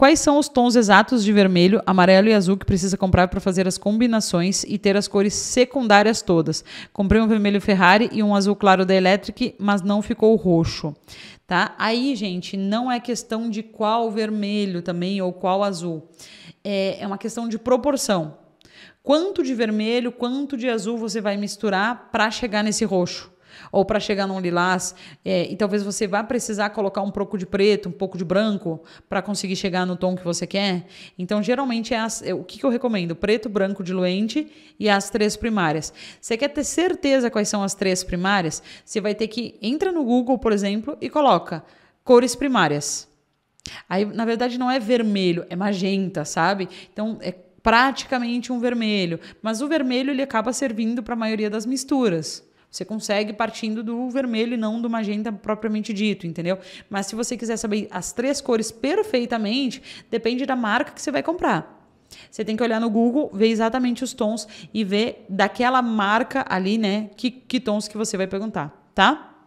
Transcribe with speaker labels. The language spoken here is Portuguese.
Speaker 1: Quais são os tons exatos de vermelho, amarelo e azul que precisa comprar para fazer as combinações e ter as cores secundárias todas? Comprei um vermelho Ferrari e um azul claro da Electric, mas não ficou roxo. Tá? Aí, gente, não é questão de qual vermelho também ou qual azul. É, é uma questão de proporção. Quanto de vermelho, quanto de azul você vai misturar para chegar nesse roxo? Ou para chegar num lilás, é, e talvez você vá precisar colocar um pouco de preto, um pouco de branco, para conseguir chegar no tom que você quer. Então, geralmente, é, as, é o que, que eu recomendo? Preto, branco, diluente e as três primárias. Você quer ter certeza quais são as três primárias? Você vai ter que entra no Google, por exemplo, e coloca cores primárias. Aí, na verdade, não é vermelho, é magenta, sabe? Então, é praticamente um vermelho. Mas o vermelho ele acaba servindo para a maioria das misturas. Você consegue partindo do vermelho e não do magenta propriamente dito, entendeu? Mas se você quiser saber as três cores perfeitamente, depende da marca que você vai comprar. Você tem que olhar no Google, ver exatamente os tons e ver daquela marca ali, né, que, que tons que você vai perguntar, tá?